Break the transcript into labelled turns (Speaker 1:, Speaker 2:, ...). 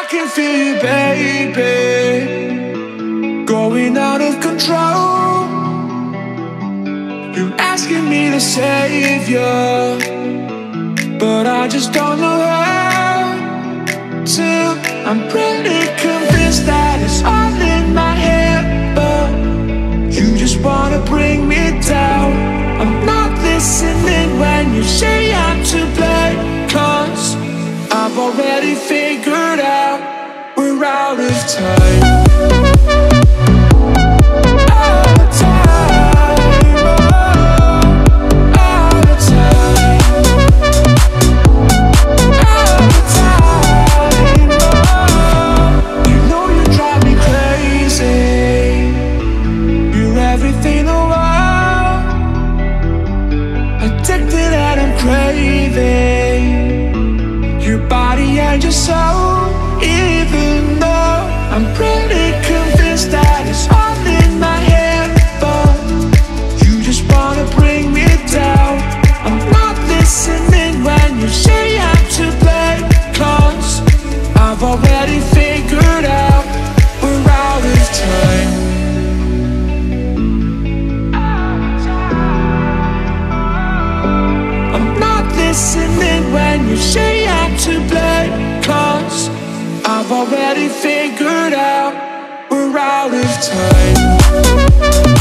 Speaker 1: I can feel you, baby, going out of control. You're asking me to save you, but I just don't know how to. I'm pretty convinced that it's all in my head, but you just wanna bring me down. I'm not listening when you say I'm to blame, cause I've already figured out we're out of time. Addicted and I'm craving your body and your soul. Even though I'm pretty convinced that it's all in my head, you just wanna bring me down. I'm not listening when you say I'm to blame, cause I've already figured out we're out of time. I'm not listening when you say I've already figured out we're out of time.